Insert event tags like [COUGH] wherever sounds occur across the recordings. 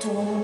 Don't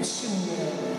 Ein bisschen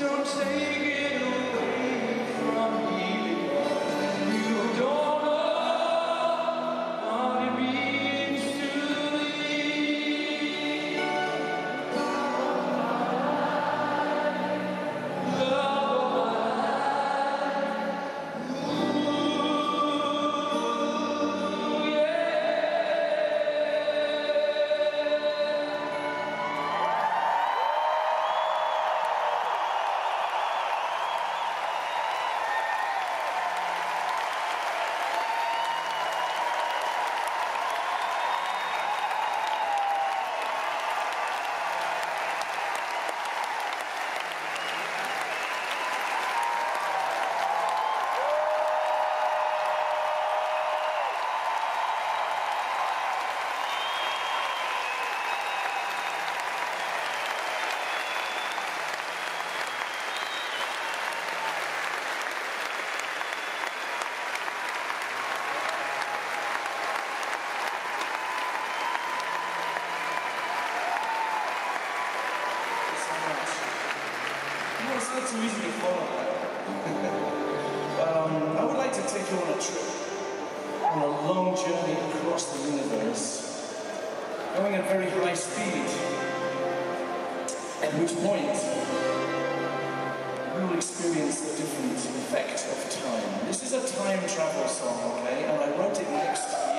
don't take To follow. [LAUGHS] um, I would like to take you on a trip, on a long journey across the universe, going at very high speed. At which point, we will experience the different effect of time. This is a time travel song, okay? And I wrote it next